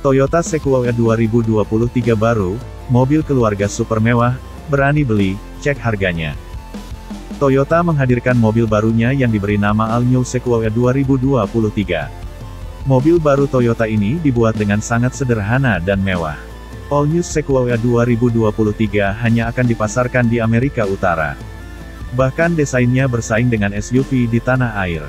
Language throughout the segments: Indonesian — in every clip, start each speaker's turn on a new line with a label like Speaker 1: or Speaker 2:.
Speaker 1: Toyota Sequoia 2023 baru, mobil keluarga super mewah, berani beli, cek harganya. Toyota menghadirkan mobil barunya yang diberi nama All New Sequoia 2023. Mobil baru Toyota ini dibuat dengan sangat sederhana dan mewah. All New Sequoia 2023 hanya akan dipasarkan di Amerika Utara. Bahkan desainnya bersaing dengan SUV di tanah air.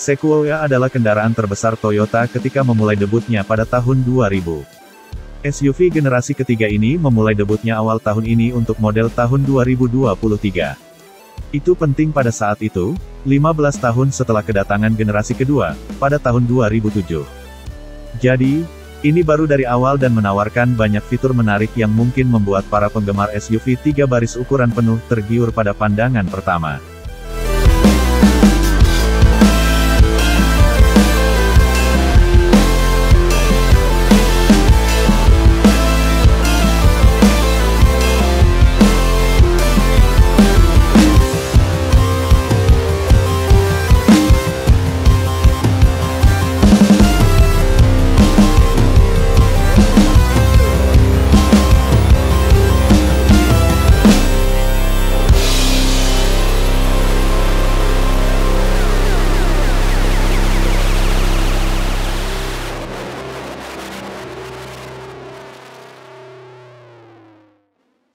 Speaker 1: Sequoia adalah kendaraan terbesar Toyota ketika memulai debutnya pada tahun 2000. SUV generasi ketiga ini memulai debutnya awal tahun ini untuk model tahun 2023. Itu penting pada saat itu, 15 tahun setelah kedatangan generasi kedua, pada tahun 2007. Jadi, ini baru dari awal dan menawarkan banyak fitur menarik yang mungkin membuat para penggemar SUV tiga baris ukuran penuh tergiur pada pandangan pertama.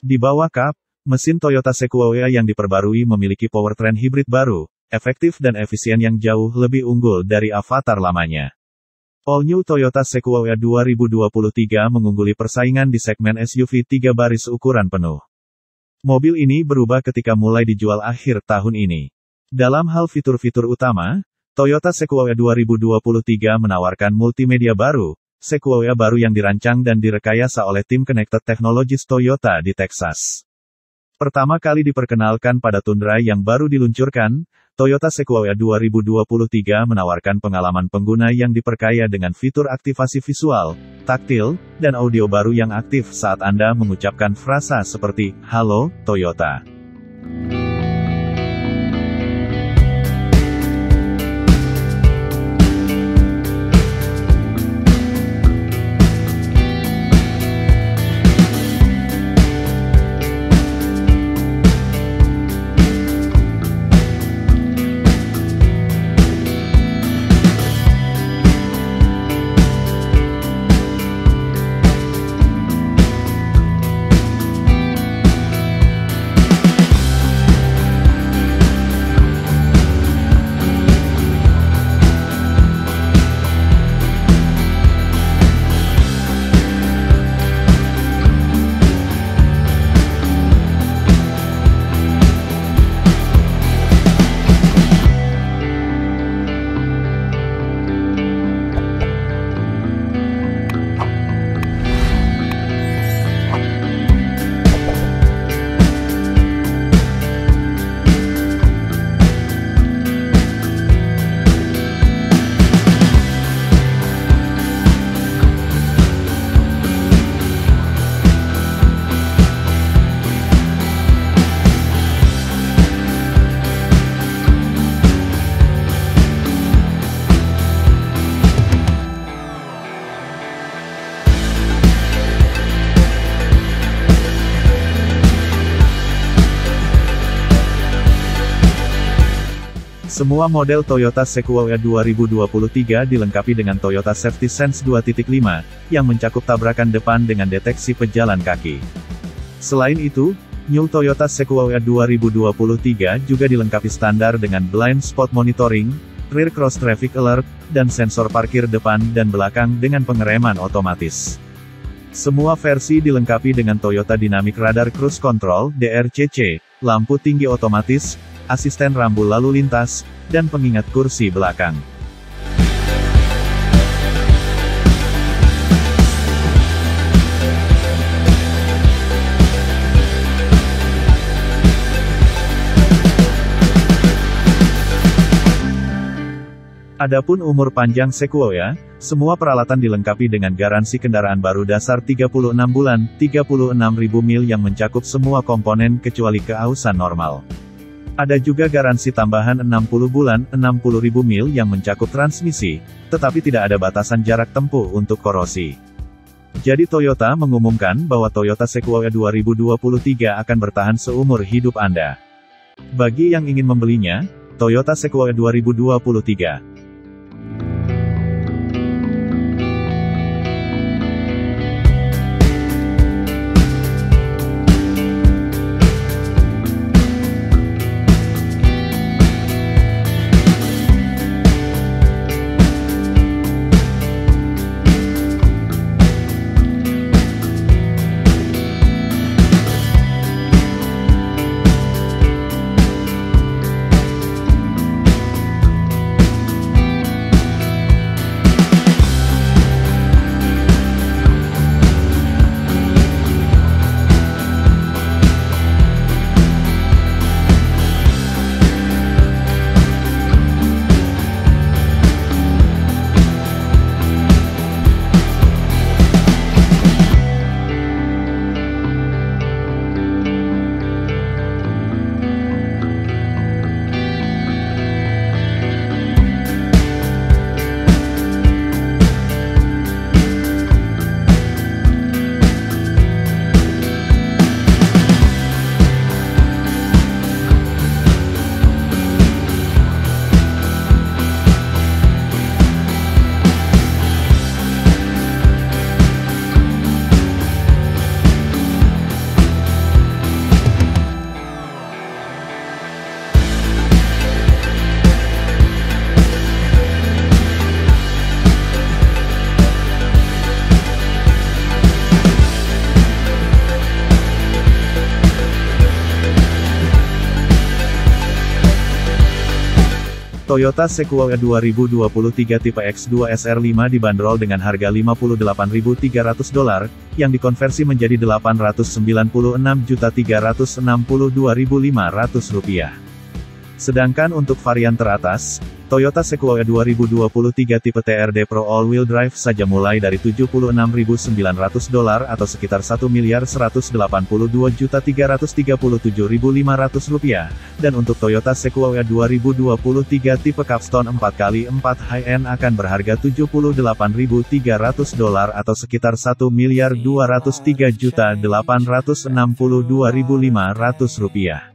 Speaker 1: Di bawah kap, mesin Toyota Sequoia yang diperbarui memiliki powertrain hibrid baru, efektif dan efisien yang jauh lebih unggul dari avatar lamanya. All New Toyota Sequoia 2023 mengungguli persaingan di segmen SUV tiga baris ukuran penuh. Mobil ini berubah ketika mulai dijual akhir tahun ini. Dalam hal fitur-fitur utama, Toyota Sequoia 2023 menawarkan multimedia baru, Sequoia baru yang dirancang dan direkayasa oleh tim Connected Technologies Toyota di Texas. Pertama kali diperkenalkan pada Tundra yang baru diluncurkan, Toyota Sequoia 2023 menawarkan pengalaman pengguna yang diperkaya dengan fitur aktivasi visual, taktil, dan audio baru yang aktif saat Anda mengucapkan frasa seperti, Halo, Toyota. Semua model Toyota Sequoia 2023 dilengkapi dengan Toyota Safety Sense 2.5, yang mencakup tabrakan depan dengan deteksi pejalan kaki. Selain itu, New Toyota Sequoia 2023 juga dilengkapi standar dengan Blind Spot Monitoring, Rear Cross Traffic Alert, dan sensor parkir depan dan belakang dengan pengereman otomatis. Semua versi dilengkapi dengan Toyota Dynamic Radar Cruise Control DRCC, lampu tinggi otomatis, asisten rambu lalu lintas, dan pengingat kursi belakang. Adapun umur panjang Sequoia, semua peralatan dilengkapi dengan garansi kendaraan baru dasar 36 bulan, 36.000 mil yang mencakup semua komponen kecuali keausan normal. Ada juga garansi tambahan 60 bulan, 60.000 mil yang mencakup transmisi, tetapi tidak ada batasan jarak tempuh untuk korosi. Jadi Toyota mengumumkan bahwa Toyota Sequoia 2023 akan bertahan seumur hidup Anda. Bagi yang ingin membelinya, Toyota Sequoia 2023 Toyota Sequoia 2023 tipe X2 SR5 dibanderol dengan harga 58.300 dolar, yang dikonversi menjadi 896.362.500 rupiah. Sedangkan untuk varian teratas, Toyota Sequoia 2023 tipe TRD Pro All-Wheel Drive saja mulai dari 76.900 dolar atau sekitar 1 miliar 182 juta 337.500 rupiah, dan untuk Toyota Sequoia 2023 tipe Capstone 4x4 High-End akan berharga 78.300 dolar atau sekitar 1 miliar 203 juta 862.500 rupiah.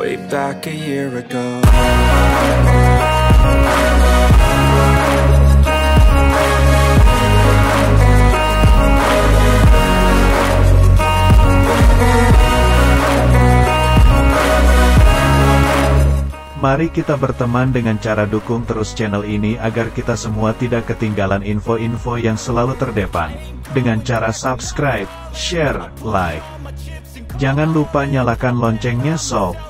Speaker 1: way back a year ago Mari kita berteman dengan cara dukung terus channel ini agar kita semua tidak ketinggalan info-info yang selalu terdepan. Dengan cara subscribe, share, like. Jangan lupa nyalakan loncengnya sob.